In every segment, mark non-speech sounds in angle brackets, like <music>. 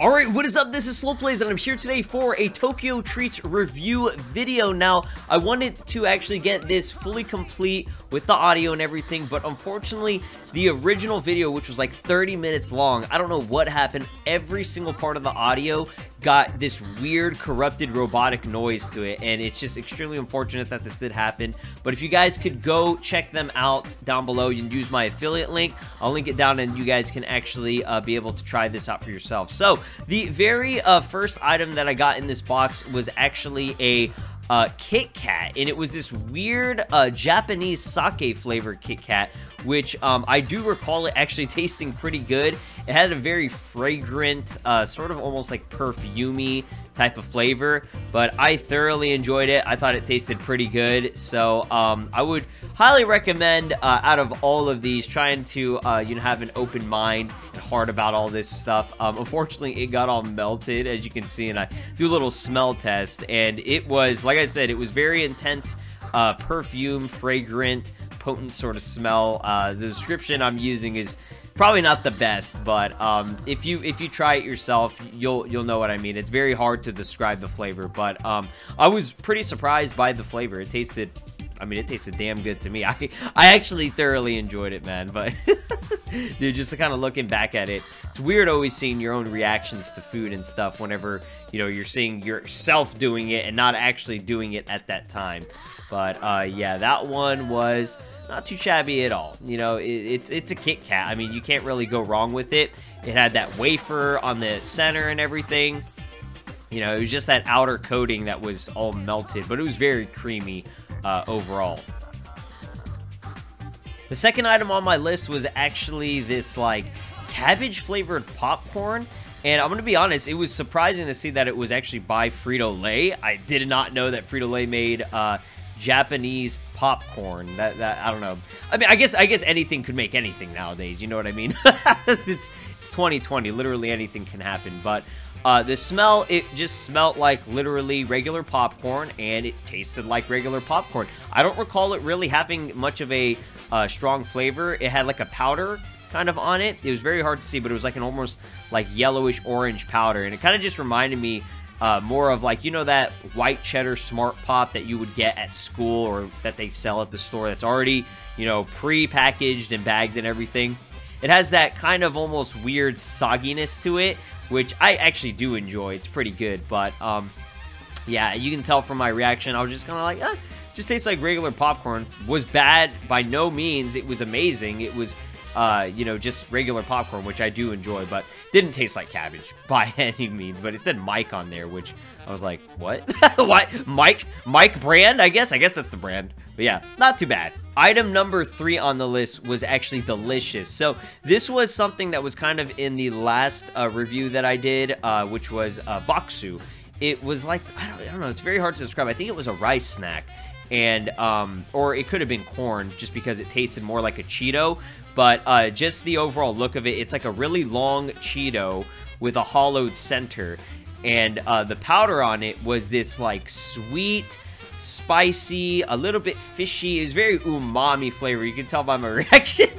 Alright, what is up? This is SLOplays, and I'm here today for a Tokyo Treats review video. Now, I wanted to actually get this fully complete with the audio and everything, but unfortunately, the original video, which was like 30 minutes long, I don't know what happened. Every single part of the audio got this weird, corrupted, robotic noise to it, and it's just extremely unfortunate that this did happen. But if you guys could go check them out down below, you can use my affiliate link. I'll link it down, and you guys can actually uh, be able to try this out for yourself. So, the very uh, first item that I got in this box was actually a uh, Kit Kat, and it was this weird uh, Japanese sake flavored Kit Kat, which um, I do recall it actually <laughs> tasting pretty good. It had a very fragrant, uh, sort of almost like perfumey type of flavor, but I thoroughly enjoyed it. I thought it tasted pretty good, so um, I would highly recommend uh, out of all of these trying to uh, you know have an open mind and heart about all this stuff um, unfortunately it got all melted as you can see and I do a little smell test and it was like I said it was very intense uh, perfume fragrant potent sort of smell uh, the description I'm using is probably not the best, but um, if you if you try it yourself, you'll you'll know what I mean. It's very hard to describe the flavor, but um, I was pretty surprised by the flavor. It tasted I mean, it tasted damn good to me. <laughs> I, I actually thoroughly enjoyed it, man. But, <laughs> dude, just kind of looking back at it, it's weird always seeing your own reactions to food and stuff whenever, you know, you're seeing yourself doing it and not actually doing it at that time. But, uh, yeah, that one was not too shabby at all. You know, it, it's it's a Kit Kat. I mean, you can't really go wrong with it. It had that wafer on the center and everything. You know, it was just that outer coating that was all melted, but it was very creamy uh, overall. The second item on my list was actually this like cabbage flavored popcorn. And I'm to be honest, it was surprising to see that it was actually by Frito-Lay. I did not know that Frito-Lay made uh, Japanese popcorn. That, that I don't know. I mean, I guess I guess anything could make anything nowadays. You know what I mean? <laughs> it's it's 2020. Literally anything can happen. But uh, the smell, it just smelled like literally regular popcorn, and it tasted like regular popcorn. I don't recall it really having much of a uh, strong flavor. It had like a powder kind of on it. It was very hard to see, but it was like an almost like yellowish orange powder, and it kind of just reminded me uh, more of like you know that white cheddar smart pop that you would get at school or that they sell at the store that's already you know pre-packaged and bagged and everything. It has that kind of almost weird sogginess to it, which I actually do enjoy. It's pretty good, but um, yeah, you can tell from my reaction, I was just kind of like, eh, just tastes like regular popcorn. Was bad by no means. It was amazing. It was, uh, you know, just regular popcorn, which I do enjoy, but didn't taste like cabbage <laughs> by any means. But it said Mike on there, which I was like, what? <laughs> what? Mike? Mike brand? I guess. I guess that's the brand. But yeah, not too bad. Item number three on the list was actually delicious. So this was something that was kind of in the last uh, review that I did, uh, which was uh, Baksu. It was like, I don't, I don't, know, it's very hard to describe. I think it was a rice snack. And, um, or it could have been corn just because it tasted more like a Cheeto. But uh, just the overall look of it, it's like a really long Cheeto with a hollowed center. And uh, the powder on it was this like sweet, spicy, a little bit fishy. It's very umami flavor. You can tell by my <laughs> reaction.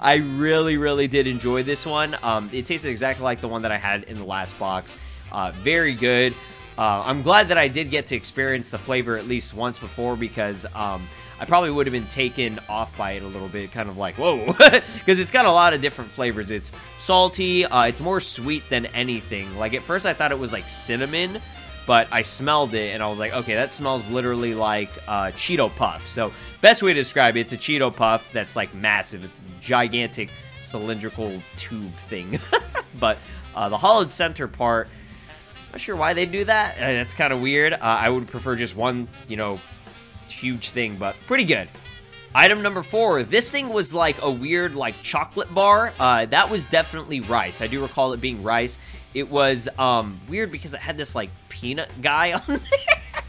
I really, really did enjoy this one. Um, it tasted exactly like the one that I had in the last box. Uh, very good. Uh, I'm glad that I did get to experience the flavor at least once before because um, I probably would have been taken off by it a little bit, kind of like, whoa, <laughs> because it's got a lot of different flavors. It's salty, uh, it's more sweet than anything. Like, at first I thought it was like cinnamon, but I smelled it and I was like, okay, that smells literally like uh, Cheeto Puff. So best way to describe it, it's a Cheeto Puff that's like massive. It's a gigantic cylindrical tube thing. <laughs> but uh, the hollowed center part, not sure why they do that. Uh, that's kind of weird. Uh, I would prefer just one, you know, huge thing, but pretty good. Item number four, this thing was like a weird like chocolate bar. Uh, that was definitely rice. I do recall it being rice. It was um, weird because it had this like peanut guy <laughs> on there.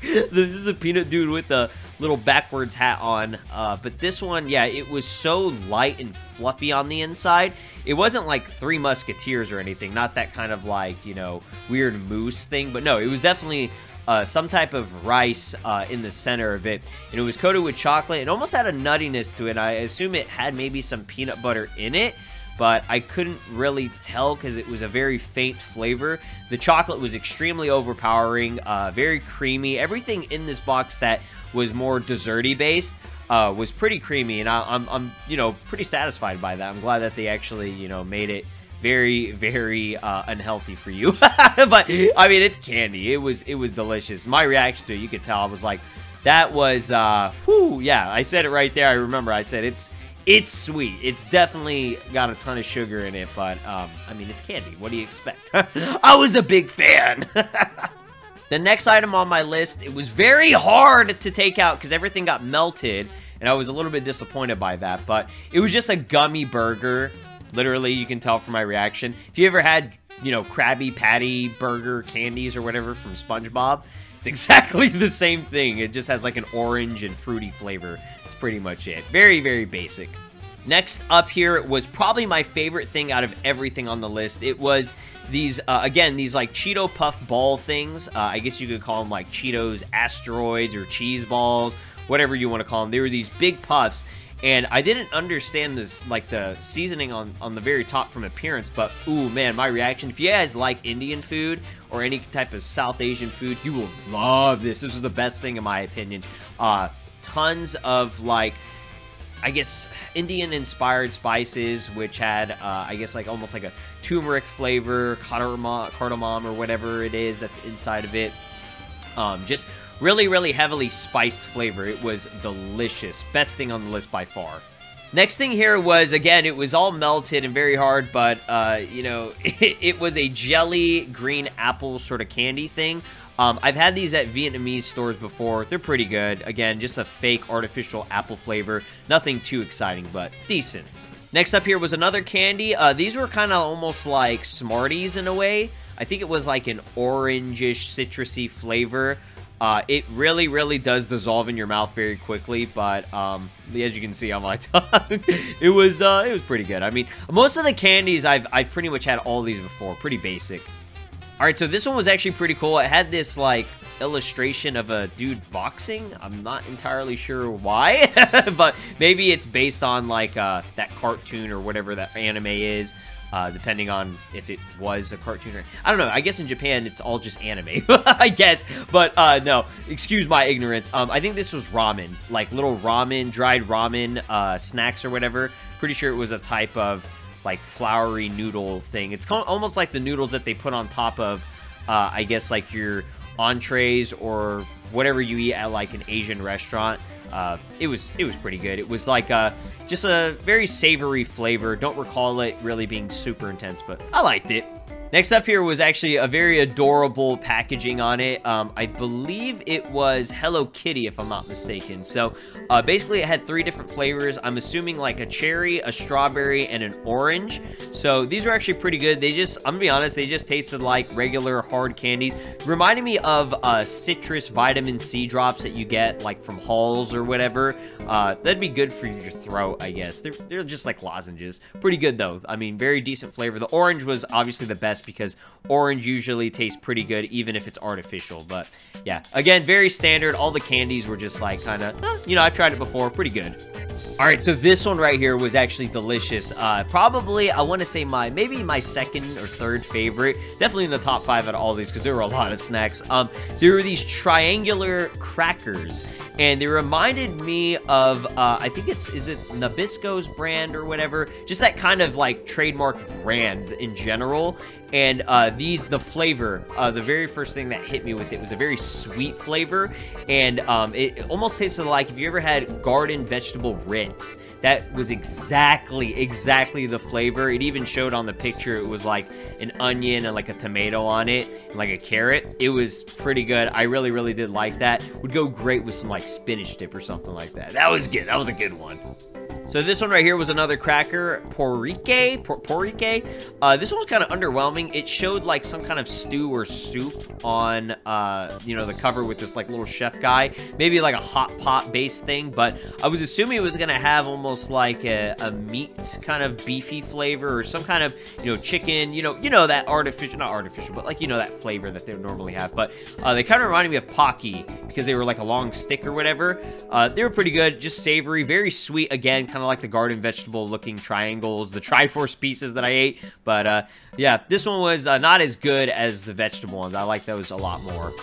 this is a peanut dude with the little backwards hat on. Uh, but this one, yeah, it was so light and fluffy on the inside. It wasn't like Three Musketeers or anything. Not that kind of like, you know, weird moose thing. But no, it was definitely uh, some type of rice uh, in the center of it, and it was coated with chocolate. It almost had a nuttiness to it. I assume it had maybe some peanut butter in it, but I couldn't really tell because it was a very faint flavor. The chocolate was extremely overpowering, uh, very creamy. Everything in this box that was more desserty based uh, was pretty creamy, and I, I'm, I'm, you know, pretty satisfied by that. I'm glad that they actually, you know, made it very very uh, unhealthy for you <laughs> but i mean it's candy it was it was delicious my reaction to it you could tell i was like that was uh whew, yeah i said it right there i remember i said it's it's sweet it's definitely got a ton of sugar in it but um i mean it's candy what do you expect <laughs> i was a big fan <laughs> the next item on my list it was very hard to take out because everything got melted and i was a little bit disappointed by that but it was just a gummy burger Literally, you can tell from my reaction. If you ever had, you know, Krabby Patty burger candies or whatever from SpongeBob, it's <laughs> exactly the same thing. It just has like an orange and fruity flavor. Pretty much it. Very, very basic. Next up here was probably my favorite thing out of everything on the list. It was these, uh, again, these like Cheeto Puff ball things. Uh, I guess you could call them like Cheetos asteroids or cheese balls, whatever you want to call them. They were these big puffs, and I didn't understand this, like the seasoning on, on the very top from appearance, but ooh, man, my reaction. If you guys like Indian food or any type of South Asian food, you will love this. This is the best thing in my opinion. Uh, tons of like, I guess, Indian inspired spices, which had, uh, I guess, like almost like a turmeric flavor, cardamom, cardamom or whatever it is that's inside of it. Um, just Really, really heavily spiced flavor. It was delicious. Best thing on the list by far. Next thing here was, again, it was all melted and very hard, but, uh, you know, it, <laughs> it, was a jelly green apple sort of candy thing. Um, I've had these at Vietnamese stores before. They're pretty good. Again, just a fake artificial apple flavor. Nothing too exciting, but decent. Next up here was another candy. Uh, these were kind of almost like Smarties in a way. I think it was like an orangish, citrusy flavor. Uh, it really, really does dissolve in your mouth very quickly, but um, as you can see on my <laughs> tongue, it was uh, it was pretty good. I mean, most of the candies I've I've pretty much had all these before, pretty basic. All right, so this one was actually pretty cool. It had this like illustration of a dude boxing. I'm not entirely sure why, <laughs> but maybe it's based on like uh, that cartoon or whatever that anime is uh, depending on if it was a cartoon or I don't know. I guess in Japan it's all just anime, <laughs> I guess. But uh, no, excuse my ignorance. Um, I think this was ramen, like little ramen, dried ramen uh, snacks or whatever. Pretty sure it was a type of like floury noodle thing. It's almost like the noodles that they put on top of, uh, I guess like your entrees or whatever you eat at like an Asian restaurant. Uh, it was it was pretty good. It was like a, just a very savory flavor. Don't recall it really being super intense, but I liked it. Next up here was actually a very adorable packaging on it. Um, I believe it was Hello Kitty, if I'm not mistaken. So uh, basically, it had three different flavors. I'm assuming like a cherry, a strawberry, and an orange. So these are actually pretty good. They just, I'm gonna be honest, they just tasted like regular hard candies. Reminding me of uh, citrus vitamin C drops that you get like from Halls or whatever. Uh, that'd be good for your throat, I guess. They're, they're just like lozenges. Pretty good though. I mean, very decent flavor. The orange was obviously the best because orange usually tastes pretty good even if it's artificial. But yeah, again, very standard. All the candies were just like kind of, eh, you know, I've tried it before. Pretty good. All right, so this one right here was actually delicious. Uh, probably, I want to say my, maybe my second or third favorite. Definitely in the top five out of all these because there were a lot of snacks. Um, there were these triangular crackers and they reminded me of, uh, I think it's, is it Nabisco's brand or whatever? Just that kind of like trademark brand in general. And uh, these, the flavor, uh, the very first thing that hit me with it was a very sweet flavor. And um, it almost tasted like if you ever had garden vegetable Ritz. That was exactly, exactly the flavor. It even showed on the picture it was like an onion and like a tomato on it, and like a carrot. It was pretty good. I really, really did like that. Would go great with some like spinach dip or something like that. That was good. That was a good one. So this one right here was another cracker, Porrique, Por Porrique. Uh, this one was kind of underwhelming. It showed like some kind of stew or soup on, uh, you know, the cover with this like little chef guy. Maybe like a hot pot based thing, but I was assuming it was gonna have almost like a, a meat kind of beefy flavor or some kind of, you know, chicken, you know, you know that artificial, not artificial, but like, you know, that flavor that they normally have. But uh, they kind of reminded me of Pocky because they were like a long stick or whatever. Uh, they were pretty good, just savory, very sweet again, kind of like the garden vegetable looking triangles, the Triforce pieces that I ate. But uh, yeah, this one was uh, not as good as the vegetable ones. I like those a lot more.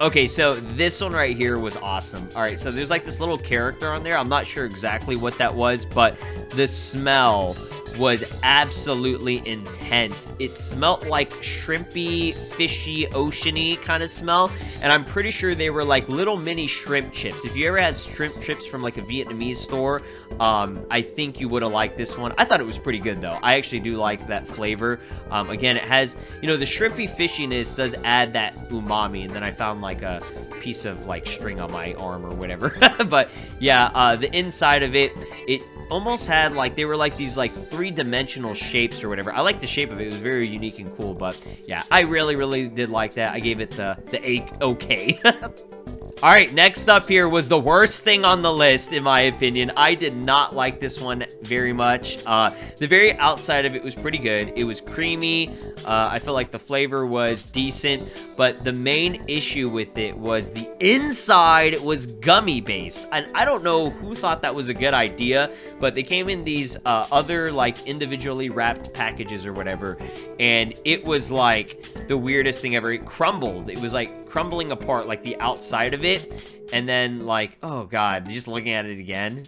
Okay, so this one right here was awesome. All right, so there's like this little character on there. I'm not sure exactly what that was, but the smell was absolutely intense. It smelt like shrimpy, fishy, oceany kind of smell, and I'm pretty sure they were like little mini shrimp chips. If you ever had shrimp chips from like a Vietnamese store, um, I think you would have liked this one. I thought it was pretty good though. I actually do like that flavor. Um, again, it has, you know, the shrimpy fishiness does add that umami, and then I found like a piece of like string on my arm or whatever. <laughs> but yeah, uh, the inside of it, it almost had like they were like these like three-dimensional shapes or whatever. I like the shape of it. It was very unique and cool, but yeah, I really, really did like that. I gave it the, the A okay. <laughs> All right, next up here was the worst thing on the list, in my opinion. I did not like this one very much. Uh, the very outside of it was pretty good. It was creamy. Uh, I feel like the flavor was decent, but the main issue with it was the inside was gummy based. And I don't know who thought that was a good idea, but they came in these uh, other like individually wrapped packages or whatever, and it was like the weirdest thing ever. It crumbled. It was like crumbling apart like the outside of it and then like oh god just looking at it again.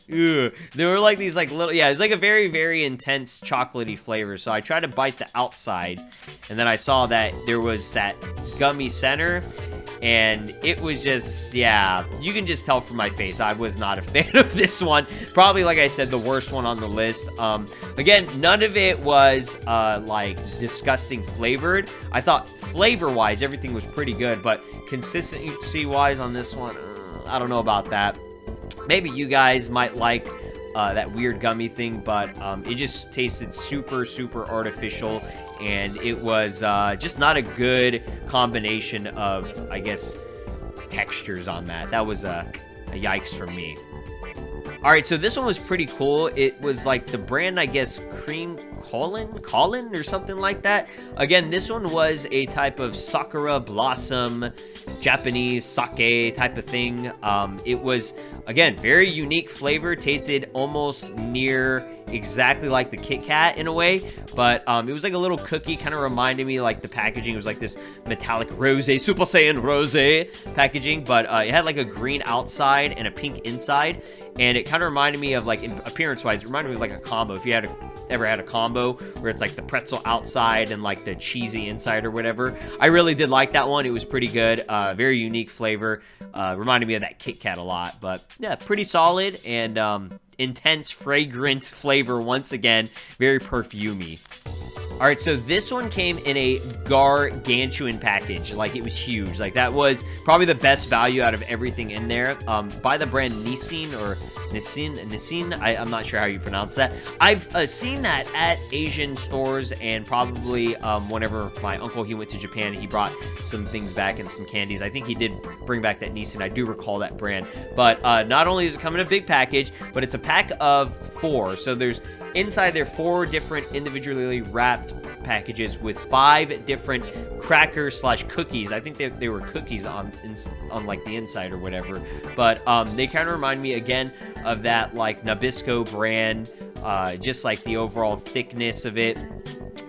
There were like these like little yeah it's like a very very intense chocolatey flavor so i tried to bite the outside and then i saw that there was that gummy center and it was just yeah you can just tell from my face i was not a <laughs> fan of this one. Probably like i said the worst one on the list. Um again none of it was uh like disgusting flavored. I thought flavor wise everything was pretty good but consistency wise on this one, uh, I don't know about that. Maybe you guys might like uh, that weird gummy thing, but um, it just tasted super, super artificial, and it was uh, just not a good combination of, I guess, textures on that. That was a, a yikes for me. All right, so this one was pretty cool. It was like the brand, I guess, Cream Collon, Collon or something like that. Again, this one was a type of Sakura Blossom, Japanese sake type of thing. Um, it was, again, very unique flavor. Tasted almost near exactly like the Kit Kat in a way, but um, it was like a little cookie, kind of reminded me like the packaging was like this metallic rose, Super Saiyan rose packaging, but uh, it had like a green outside and a pink inside, and it kind of reminded me of like appearance-wise, it reminded me of like a combo. If you had a, ever had a combo where it's like the pretzel outside and like the cheesy inside or whatever, I really did like that one. It was pretty good, uh, very unique flavor. Uh, reminded me of that Kit Kat a lot, but yeah, pretty solid and um, intense, fragrant <laughs> flavor once again. Very perfumey. All right, so this one came in a gargantuan package. Like, it was huge. Like, that was probably the best value out of everything in there. Um, by the brand Nissin or Nissin, Nissin, I, am not sure how you pronounce that. I've uh, seen that at Asian stores and probably um, whenever my uncle, he went to Japan, he brought some things back and some candies. I think he did bring back that Nissin. I do recall that brand. But uh, not only does it come in a big package, but it's a pack of four. So there's Inside there four different individually wrapped packages with five different crackers slash cookies. I think they, they were cookies on on like the inside or whatever. But um, they kind of remind me again of that like Nabisco brand, uh, just like the overall thickness of it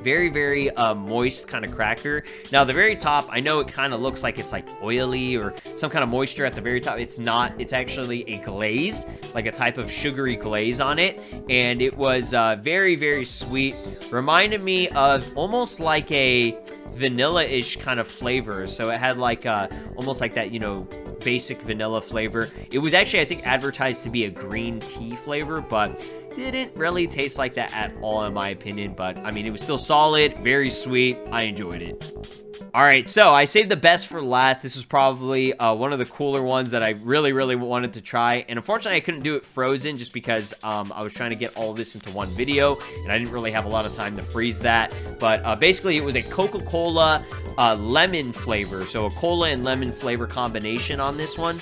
very, very uh, moist kind of cracker. Now, the very top, I know it kind of looks like it's like oily or some kind of moisture at the very top. It's not. It's actually a glaze, like a type of sugary glaze on it. And it was uh, very, very sweet. Reminded me of almost like a vanilla-ish kind of flavor. So it had like uh, almost like that, you know, basic vanilla flavor. It was actually, I think, advertised to be a green tea flavor, but didn't really taste like that at all in my opinion, but I mean, it was still solid, very sweet. I enjoyed it. All right, so I saved the best for last. This was probably uh, one of the cooler ones that I really, really wanted to try. And unfortunately, I couldn't do it frozen just because um, I was trying to get all this into one video. And I didn't really have a lot of time to freeze that. But uh, basically, it was a Coca-Cola uh, lemon flavor. So a cola and lemon flavor combination on this one.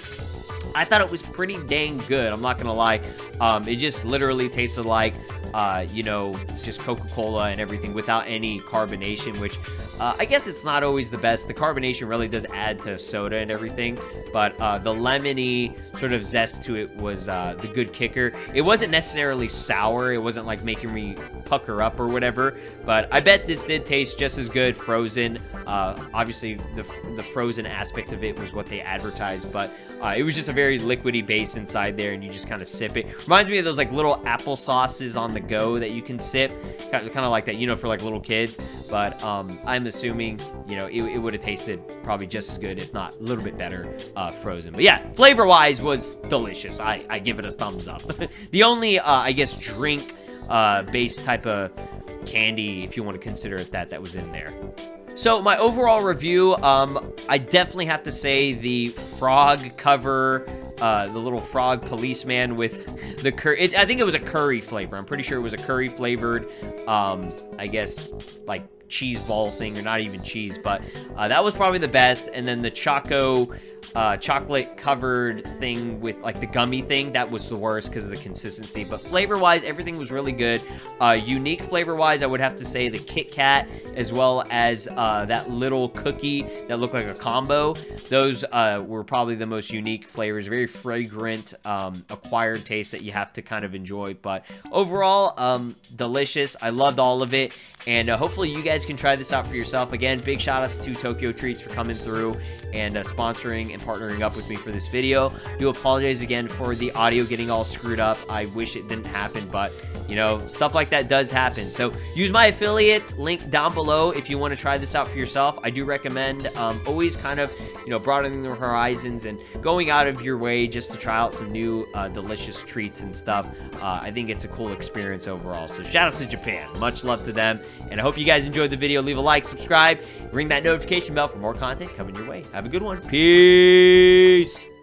I thought it was pretty dang good. I'm not to lie. Um, it just literally tasted like uh, you know, just Coca-Cola and everything without any carbonation, which uh, I guess it's not always the best. The carbonation really does add to soda and everything, but uh, the lemony sort of zest to it was uh, the good kicker. It wasn't necessarily sour. It wasn't like making me pucker up or whatever, but I bet this did taste just as good frozen. Uh, obviously, the, the frozen aspect of it was what they advertised, but uh, it was just a very liquidy base inside there, and you just kind of sip it. Reminds me of those like little apple sauces on the go that you can sip, kind of like that, you know, for like little kids. But um, I'm assuming, you know, it, it would have tasted probably just as good, if not a little bit better, uh, frozen. But yeah, flavor-wise was delicious. I, I give it a thumbs up. <laughs> the only, uh, I guess, drink uh, base type of candy, if you want to consider it that, that was in there. So my overall review, um, I definitely have to say the frog cover, uh, the little frog policeman with <laughs> the curry. I think it was a curry flavor. I'm pretty sure it was a curry flavored, um, I guess, like cheese ball thing, or not even cheese, but uh, that was probably the best. And then the Choco uh, chocolate covered thing with like the gummy thing, that was the worst because of the consistency. But flavor wise, everything was really good. Uh, unique flavor wise, I would have to say the Kit Kat as well as uh, that little cookie that looked like a combo. Those uh, were probably the most unique flavors. Very fragrant, um, acquired taste that you have to kind of enjoy. But overall, um, delicious. I loved all of it. And uh, hopefully you guys can try this out for yourself. Again, big shout outs to Tokyo Treats for coming through and uh, sponsoring and partnering up with me for this video. Do apologize again for the audio getting all screwed up. I wish it didn't happen, but you know, stuff like that does happen. So use my affiliate link down below if you want to try this out for yourself. I do recommend um, always kind of, you know, broadening the horizons and going out of your way just to try out some new uh, delicious treats and stuff. Uh, I think it's a cool experience overall. So shout out to Japan. Much love to them. And I hope you guys enjoyed the video. Leave a like, subscribe, ring that notification bell for more content coming your way. Have a good one. Peace.